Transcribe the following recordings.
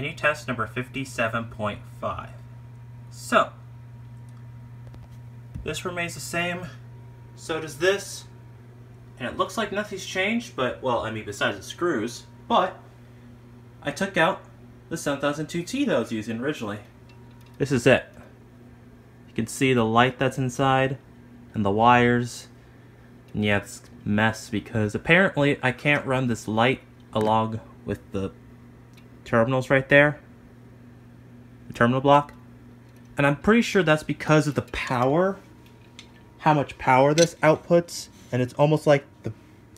Mini test number 57.5. So, this remains the same, so does this, and it looks like nothing's changed, but, well, I mean, besides the screws, but I took out the 7002T that I was using originally. This is it. You can see the light that's inside, and the wires, and yeah, it's mess because apparently I can't run this light along with the terminals right there. The terminal block. And I'm pretty sure that's because of the power. How much power this outputs. And it's almost like the...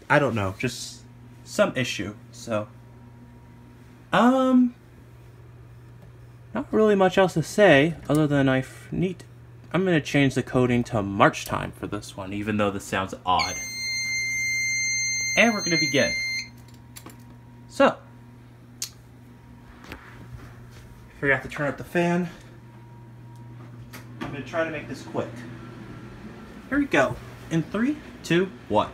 I don't know. Just some issue. So... Um... Not really much else to say other than I need... I'm going to change the coding to March time for this one, even though this sounds odd. And we're going to begin. So, forgot to turn up the fan. I'm to try to make this quick. Here we go. In three, two, one.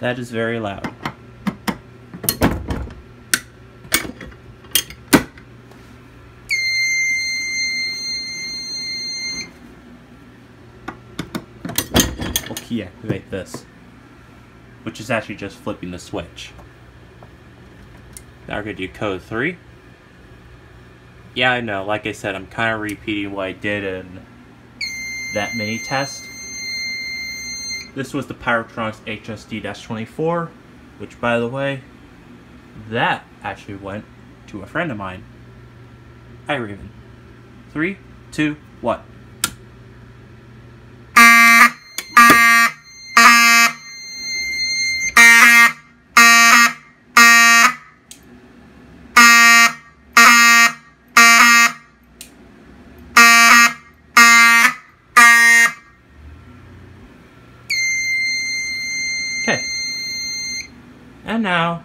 That is very loud. Key activate this, which is actually just flipping the switch. Now we're going to do code 3. Yeah, I know, like I said, I'm kind of repeating what I did in that mini test. This was the Pyrotronics HSD-24, which by the way, that actually went to a friend of mine. Hi Raven. Three, two, one. Okay. And now,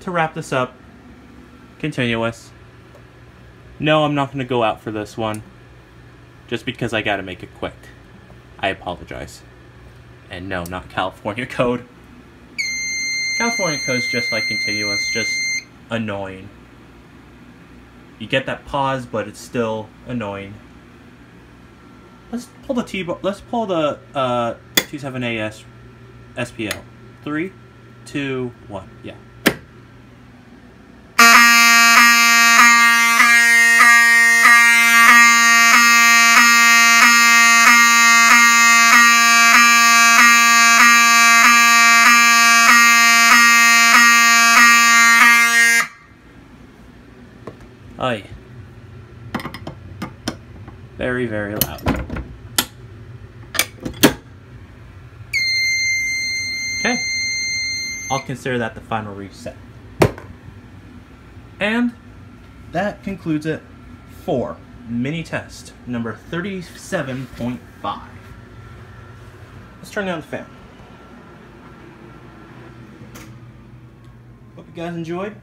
to wrap this up, continuous. No, I'm not going to go out for this one. Just because I got to make it quick. I apologize. And no, not California code. California code is just like continuous, just annoying. You get that pause, but it's still annoying. Let's pull the T. Let's pull the uh, 27AS SPL. Three, two, one. Yeah. Aye. Very, very loud. Okay. I'll consider that the final reset. And that concludes it for mini test number 37.5. Let's turn down the fan. Hope you guys enjoyed.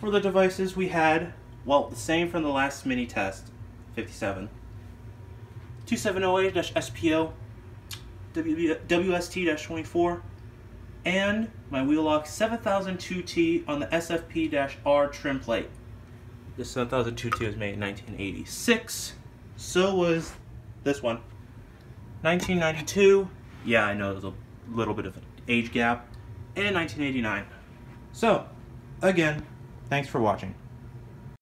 For the devices we had, well, the same from the last mini test, 57. 2708-SPO, WST-24, and my Wheelock 7002T on the SFP-R trim plate. This 7002T was made in 1986. So was this one. 1992. Yeah, I know there's a little bit of an age gap. And 1989. So, again, thanks for watching.